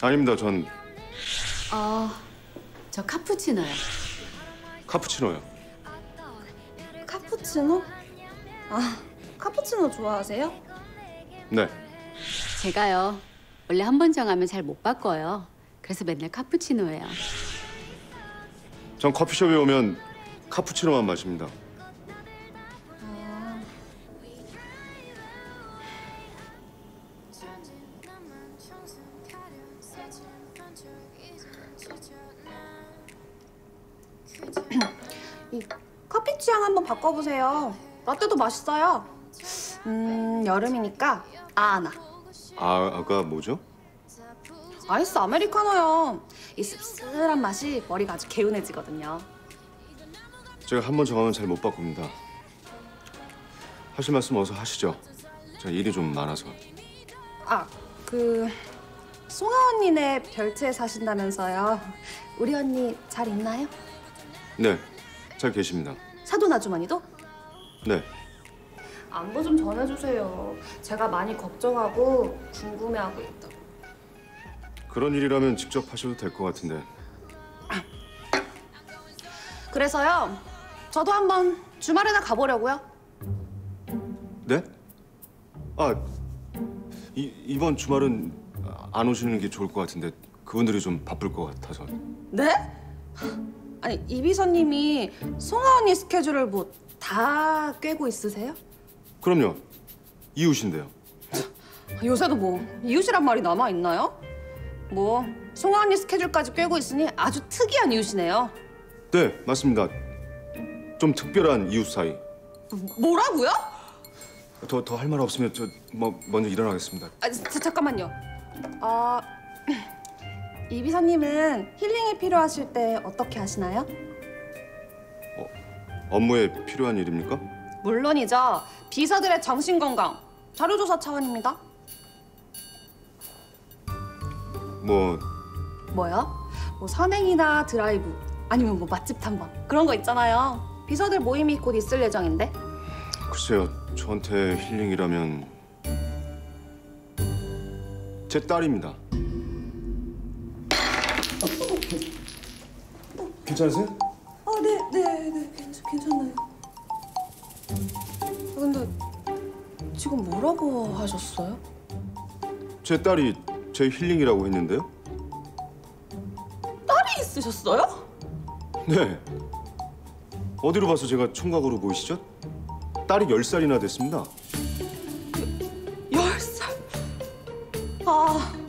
아닙니다. 전 아, 저 카푸치노요. 카푸치노요. 카푸치노? 아, 카푸치노 좋아하세요? 네. 제가요. 원래 한 번 정하면 잘 못 바꿔요. 그래서 맨날 카푸치노예요. 전 커피숍에 오면 카푸치노만 마십니다. 이 커피 취향 한번 바꿔보세요. 라떼도 맛있어요. 음, 여름이니까 아나. 아, 아까 뭐죠? 아이스 아메리카노요. 이 씁쓸한 맛이 머리가 아주 개운해지거든요. 제가 한 번 정하면 잘 못 바꿉니다. 하실 말씀 어서 하시죠. 제가 일이 좀 많아서. 아, 그 송아 언니네 별채에 사신다면서요. 우리 언니 잘 있나요? 네, 잘 계십니다. 사돈 아주머니도? 네, 안부 좀 전해주세요. 제가 많이 걱정하고 궁금해하고 있다고. 그런 일이라면 직접 하셔도 될 것 같은데. 그래서요. 저도 한번 주말에나 가보려고요. 네? 아, 이, 이번 주말은 안 오시는 게 좋을 것 같은데 그분들이 좀 바쁠 것 같아서. 네? 아니 이 비서님이 송아 언니 스케줄을 뭐 다 꿰고 있으세요? 그럼요. 이웃인데요. 요새도 뭐 이웃이란 말이 남아 있나요? 뭐 송아 언니 스케줄까지 꿰고 있으니 아주 특이한 이웃이네요. 네, 맞습니다. 좀 특별한 이웃 사이. 뭐라고요? 더 더 할 말 없으면 저 뭐 먼저 일어나겠습니다. 아, 자, 잠깐만요. 아 이비서님은 힐링이 필요하실 때 어떻게 하시나요? 업무에 필요한 일입니까? 물론이죠. 비서들의 정신 건강 자료조사 차원입니다. 뭐 뭐요? 뭐 선행이나 드라이브 아니면 뭐 맛집 탐방 그런 거 있잖아요. 비서들 모임이 곧 있을 예정인데. 글쎄요. 저한테 힐링이라면 제 딸입니다. 괜찮으세요? 아, 네, 네, 네, 괜찮, 괜찮아요. 아, 근데 지금 뭐라고 하셨어요? 제 딸이 제 힐링이라고 했는데요. 딸이 있으셨어요? 네. 어디로 봐서 제가 총각으로 보이시죠? 딸이 열살이나 됐습니다. 哦。